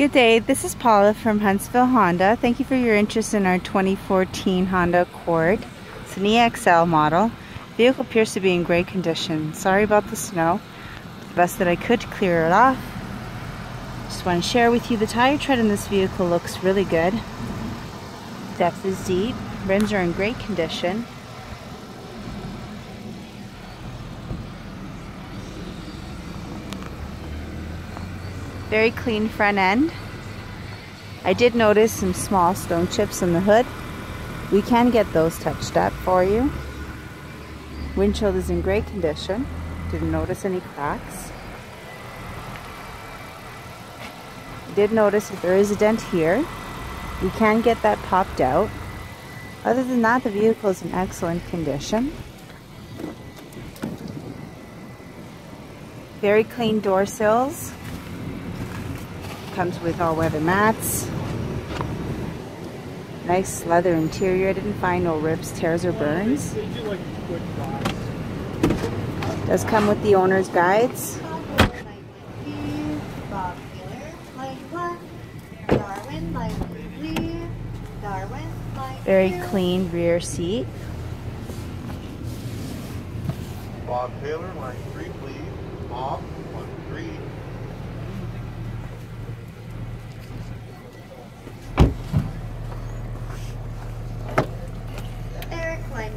Good day, this is Paula from Huntsville Honda. Thank you for your interest in our 2014 Honda Accord. It's an EXL model. The vehicle appears to be in great condition. Sorry about the snow. The best that I could to clear it off. Just want to share with you the tire tread in this vehicle looks really good. Depth is deep. Rims are in great condition. Very clean front end. I did notice some small stone chips in the hood. We can get those touched up for you. Windshield is in great condition. Didn't notice any cracks. Did notice that there is a dent here. We can get that popped out. Other than that, the vehicle is in excellent condition. Very clean door sills. Comes with all weather mats. Nice leather interior. I didn't find no rips, tears, or burns. Does come with the owner's guides. Very clean rear seat. Bob Taylor, line three, please. Bob, one, three.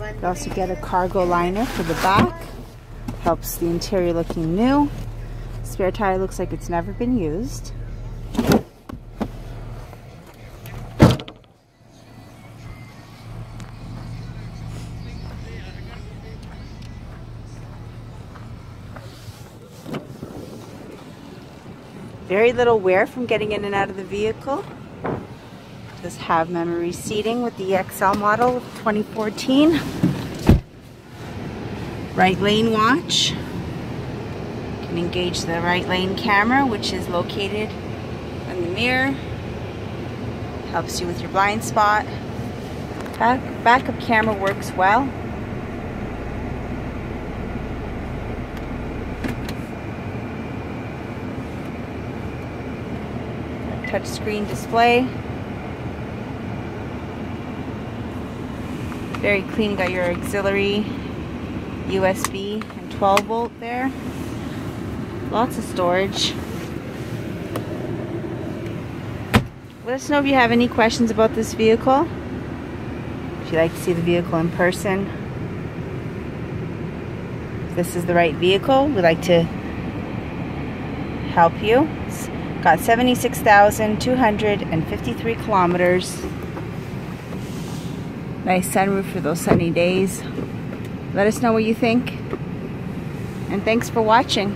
You also get a cargo liner for the back. Helps the interior looking new. Spare tire looks like it's never been used. Very little wear from getting in and out of the vehicle. Does have memory seating with the EX-L model of 2014. Right lane watch. You can engage the right lane camera, which is located in the mirror. Helps you with your blind spot. Back, backup camera works well. touchscreen display. Very clean, got your auxiliary USB and 12 volt there. Lots of storage. Let us know if you have any questions about this vehicle. If you'd like to see the vehicle in person. If this is the right vehicle, we'd like to help you. It's got 76,253 kilometers. Nice sunroof for those sunny days. Let us know what you think. And thanks for watching.